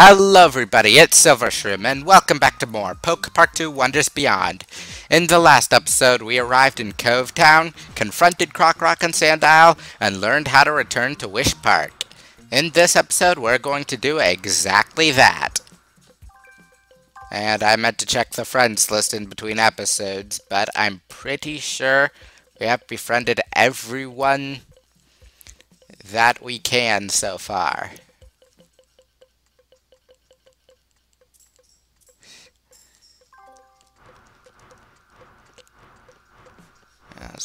Hello everybody, it's Silver Shroom, and welcome back to more Poke Park 2 Wonders Beyond. In the last episode, we arrived in Cove Town, confronted Krokorok and Sandile, and learned how to return to Wish Park. In this episode, we're going to do exactly that. And I meant to check the friends list in between episodes, but I'm pretty sure we have befriended everyone that we can so far.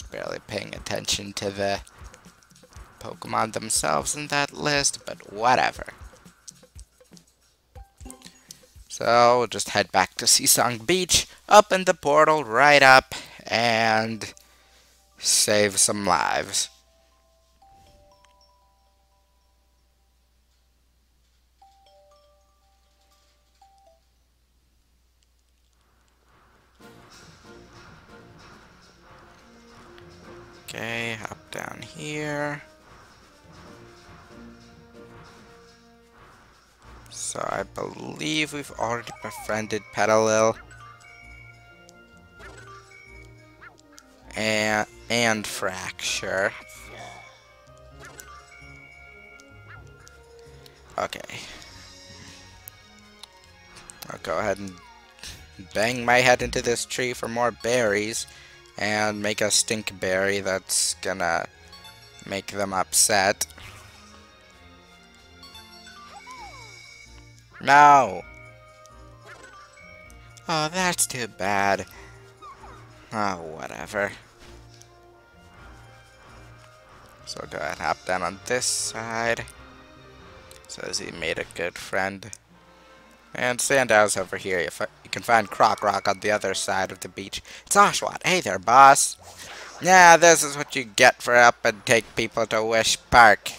Was barely paying attention to the Pokemon themselves in that list, but whatever. So, we'll just head back to Seasong Beach, open the portal right up, and save some lives. Here. So I believe we've already befriended Petilil. And, and Fraxure. Okay. I'll go ahead and bang my head into this tree for more berries and make a stink berry that's gonna make them upset. No! Oh, that's too bad. Oh, whatever. So go ahead, hop down on this side. Says he made a good friend. And Sandile's over here. You, you can find Krokorok on the other side of the beach. It's Oshawott. Hey there, boss. Yeah, this is what you get for up and take people to Wish Park.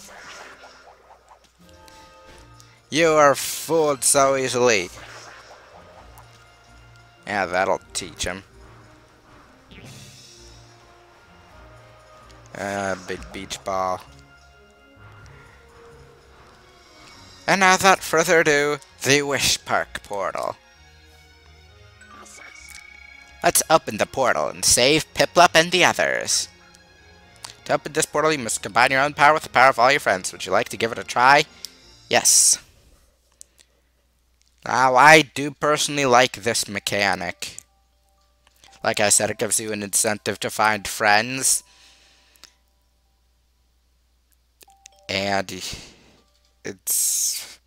You are fooled so easily. Yeah, that'll teach him. Uh, big beach ball. And now, without further ado, the Wish Park portal. Let's open the portal and save Piplup and the others. To open this portal, you must combine your own power with the power of all your friends. Would you like to give it a try? Yes. Now, I do personally like this mechanic. Like I said, it gives you an incentive to find friends. And it's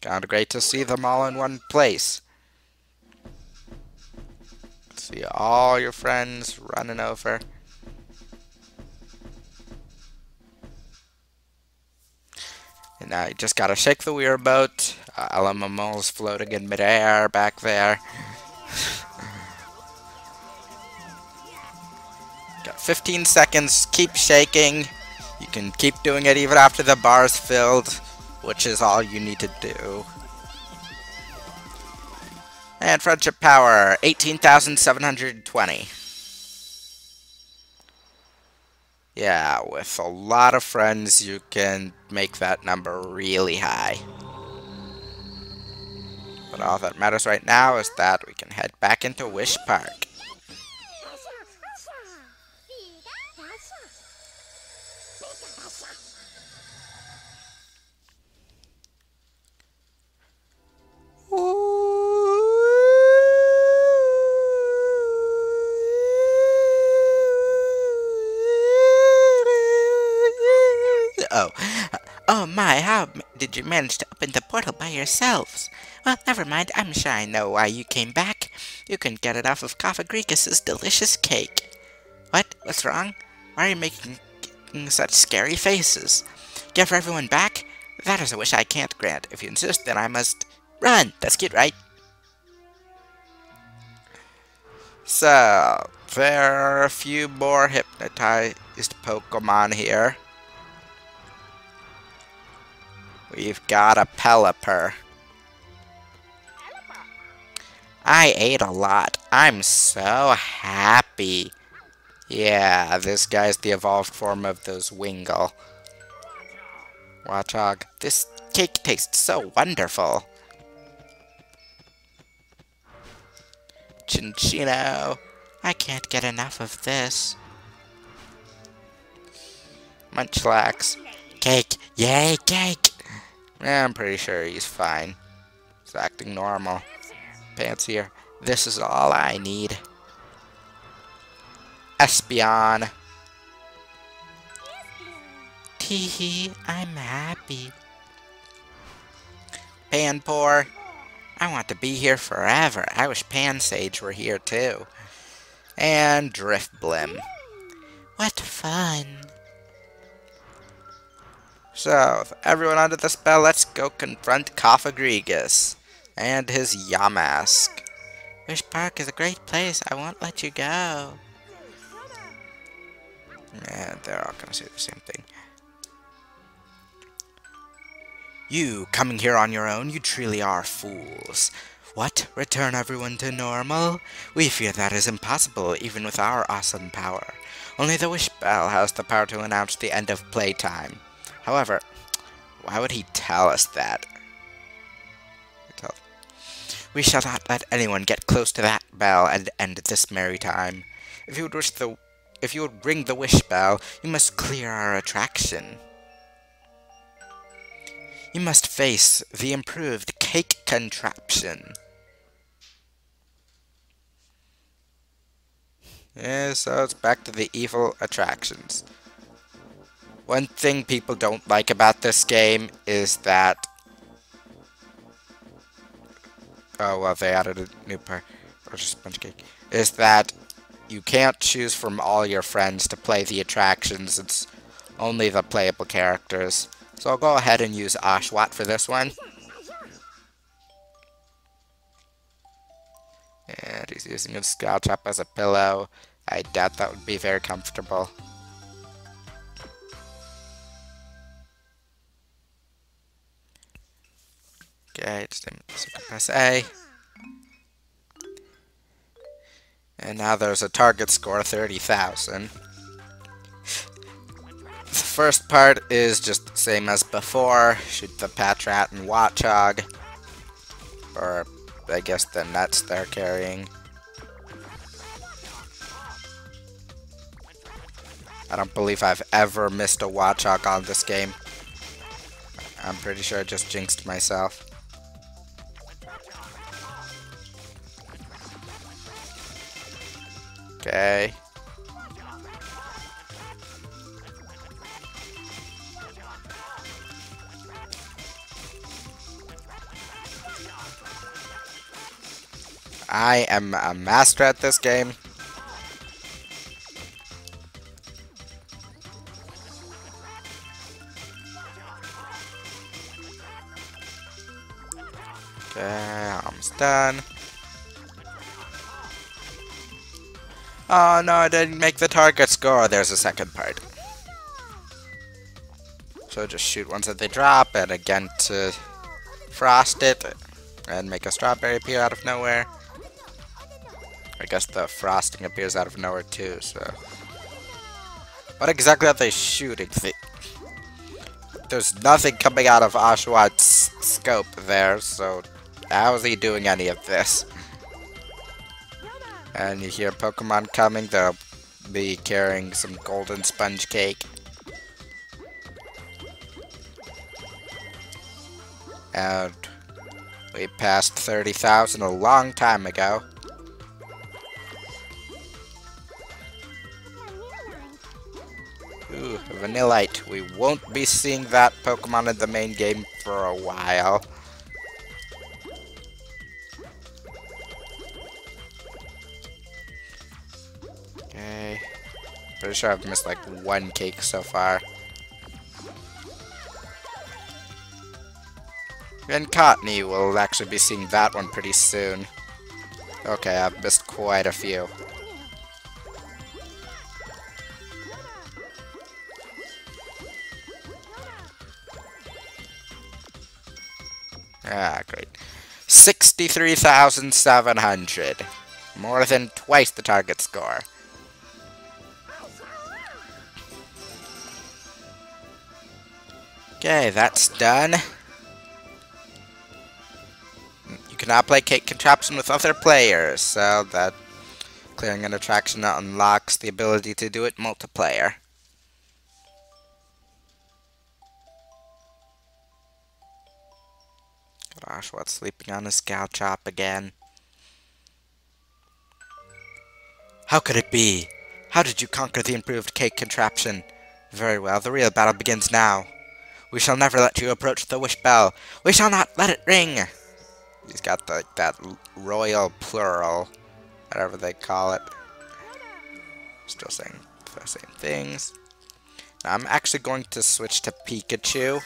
kind of great to see them all in one place. See all your friends running over. And now you just gotta shake the weir boat. Uh, is floating in midair back there. Got 15 seconds, keep shaking. You can keep doing it even after the bar's filled which is all you need to do. And friendship power, 18,720. Yeah, with a lot of friends, you can make that number really high. But all that matters right now is that we can head back into Wish Park. My, how did you manage to open the portal by yourselves? Well, never mind, I'm sure I know why you came back. You can get it off of Cofagrigus' delicious cake. What? What's wrong? Why are you making such scary faces? Give everyone back? That is a wish I can't grant. If you insist, then I must run. That's cute, right? So, there are a few more hypnotized Pokemon here. We've got a Pelipper. I ate a lot. I'm so happy. Yeah, this guy's the evolved form of those Wingull. Watchog, this cake tastes so wonderful. Cinccino, I can't get enough of this. Munchlax, cake, yay cake! Yeah, I'm pretty sure he's fine. He's acting normal. Pansear. This is all I need. Espeon. Teehee, I'm happy. Panpour. I want to be here forever. I wish Pansage were here too. And Drifblim. What fun. So, everyone under the spell, let's go confront Cofagrigus and his Yamask. Wish Park is a great place. I won't let you go. And they're all gonna say the same thing. You, coming here on your own, you truly are fools. What? Return everyone to normal? We fear that is impossible, even with our awesome power. Only the Wish Bell has the power to announce the end of playtime. However, why would he tell us that? We shall not let anyone get close to that bell and end this merry time. If you would wish the if you would ring the wish bell, you must clear our attraction. You must face the improved cake contraption. Yeah, so it's back to the evil attractions. One thing people don't like about this game is that... Oh, well, they added a new part. Or just sponge cake. Is that you can't choose from all your friends to play the attractions. It's only the playable characters. So I'll go ahead and use Oshawott for this one. And he's using his Scalchop as a pillow. I doubt that would be very comfortable. Okay, just press A. And now there's a target score, 30,000 the first part is just the same as before. Shoot the Patrat and Watchog. Or, I guess the nets they're carrying. I don't believe I've ever missed a Watchog on this game. I'm pretty sure I just jinxed myself. Am a master at this game. Okay, almost done. Oh no, I didn't make the target score. There's a second part. So just shoot ones that they drop, and again to frost it, and make a strawberry appear out of nowhere. I guess the frosting appears out of nowhere too, so... What exactly are they shooting? There's nothing coming out of Oshawott's scope there, so how is he doing any of this? And you hear Pokemon coming, they'll be carrying some golden sponge cake. And we passed 30,000 a long time ago. Ooh, Vanillite. We won't be seeing that Pokemon in the main game for a while. Okay. Pretty sure I've missed like one cake so far. And Cottonee will actually be seeing that one pretty soon. Okay, I've missed quite a few. Ah, great. 63,700. More than twice the target score. Okay, that's done. You can now play Cake Contraption with other players, so that clearing an attraction unlocks the ability to do it multiplayer. Gosh, what's sleeping on a Scalchop again? How could it be? How did you conquer the improved cake contraption? Very well, the real battle begins now. We shall never let you approach the wish bell. We shall not let it ring. He's got the, that royal plural, whatever they call it. Still saying the same things. Now, I'm actually going to switch to Pikachu.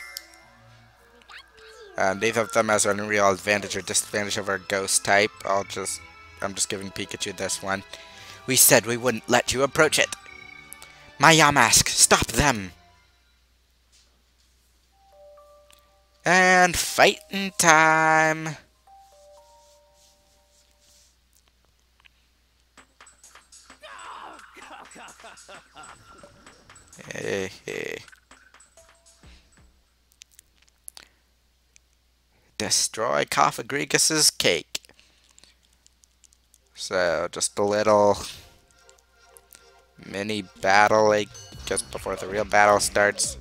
Uh, neither of them has any real advantage or disadvantage over Ghost type. I'll just, I'm just giving Pikachu this one. We said we wouldn't let you approach it. My Yamask, stop them! And fighting time! Hey, hey. Destroy Cofagrigus' cake. So, just a little mini battle, like, just before the real battle starts.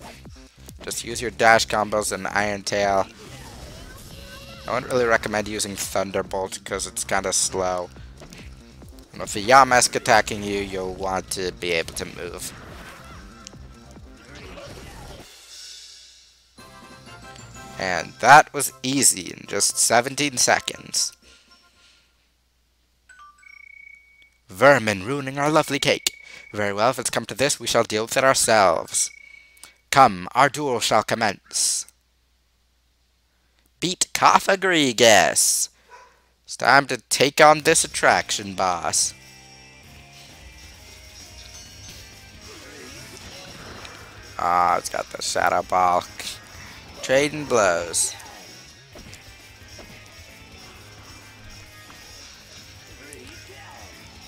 Just use your dash combos and Iron Tail. I wouldn't really recommend using Thunderbolt because it's kind of slow. And the Yamask attacking you, you'll want to be able to move. And that was easy in just 17 seconds. Vermin ruining our lovely cake. Very well, if it's come to this, we shall deal with it ourselves. Come, our duel shall commence. Beat Cofagrigus. It's time to take on this attraction, boss. Ah, oh, it's got the Shadow Ball. Trading blows.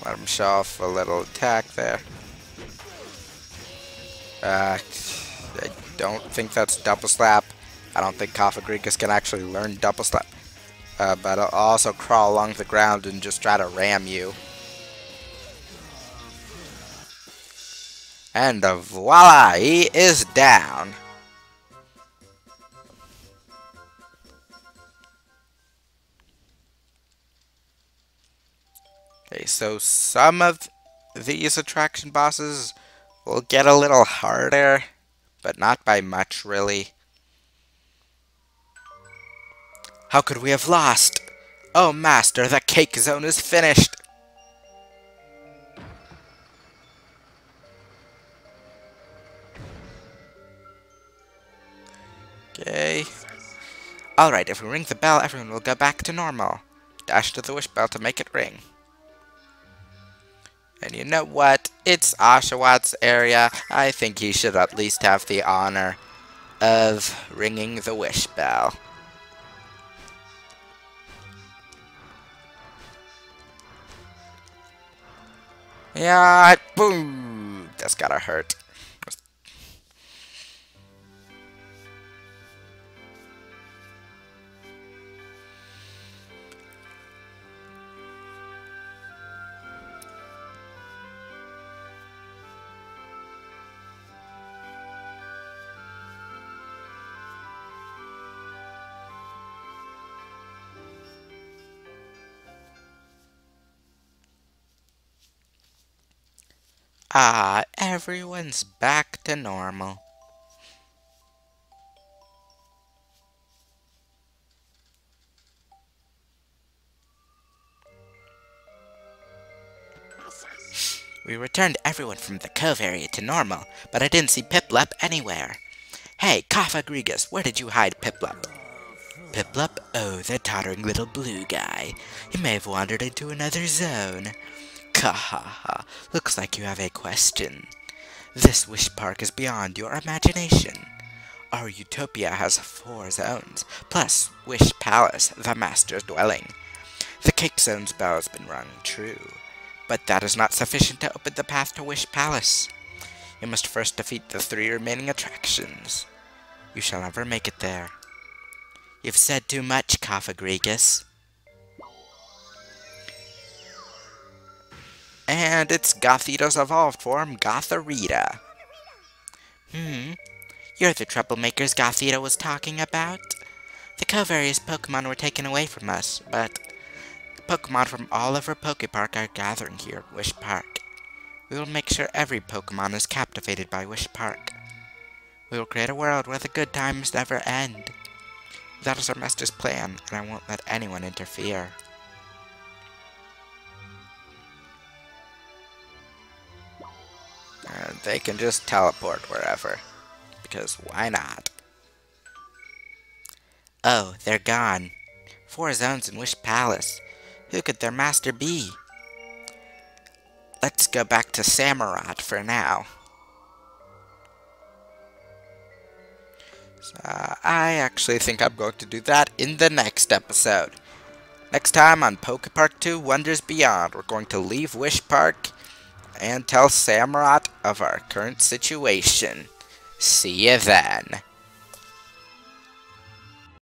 Let him show off a little attack there. Uh, I don't think that's double slap. I don't think Cofagrigus can actually learn double slap. Uh, but I'll also crawl along the ground and just try to ram you. And uh, voila, he is down. Okay, so some of these attraction bosses will get a little harder, but not by much, really. How could we have lost? Oh, Master, the cake zone is finished! Okay. Alright, if we ring the bell, everyone will go back to normal. Dash to the wish bell to make it ring. And you know what? It's Oshawott area. I think he should at least have the honor of ringing the wish bell. Yeah, boom! That's gotta hurt. Ah, everyone's back to normal. We returned everyone from the cove area to normal, but I didn't see Piplup anywhere. Hey, Cofagrigus, where did you hide Piplup? Piplup? Oh, the tottering little blue guy. He may have wandered into another zone. Kahaha, looks like you have a question. This wish park is beyond your imagination. Our utopia has four zones, plus Wish Palace, the master's dwelling. The cake zone's bell has been rung, true, but that is not sufficient to open the path to Wish Palace. You must first defeat the three remaining attractions. You shall never make it there. You've said too much, Cofagrigus. And it's Gothita's evolved form, Gothorita. Hmm, you're the troublemakers Gothita was talking about? The Cove area's Pokemon were taken away from us, but Pokemon from all over Pokepark are gathering here at Wish Park. We will make sure every Pokemon is captivated by Wish Park. We will create a world where the good times never end. That is our master's plan, and I won't let anyone interfere. Uh, they can just teleport wherever. Because why not? Oh, they're gone. Four zones in Wish Palace. Who could their master be? Let's go back to Samurott for now. Uh, I actually think I'm going to do that in the next episode. Next time on Poke Park 2 Wonders Beyond, we're going to leave Wish Park and tell Samurott of our current situation. See you then.